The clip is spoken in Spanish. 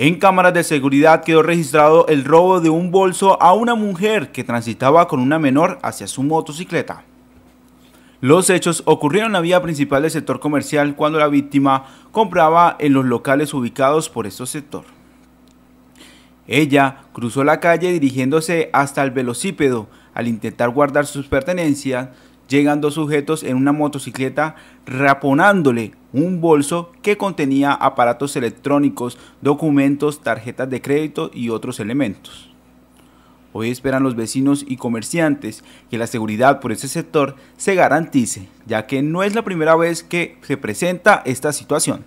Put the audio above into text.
En cámaras de seguridad quedó registrado el robo de un bolso a una mujer que transitaba con una menor hacia su motocicleta. Los hechos ocurrieron en la vía principal del sector comercial cuando la víctima compraba en los locales ubicados por este sector. Ella cruzó la calle dirigiéndose hasta el velocípedo. Al intentar guardar sus pertenencias, llegan dos sujetos en una motocicleta raponándole un bolso que contenía aparatos electrónicos, documentos, tarjetas de crédito y otros elementos. Hoy esperan los vecinos y comerciantes que la seguridad por ese sector se garantice, ya que no es la primera vez que se presenta esta situación.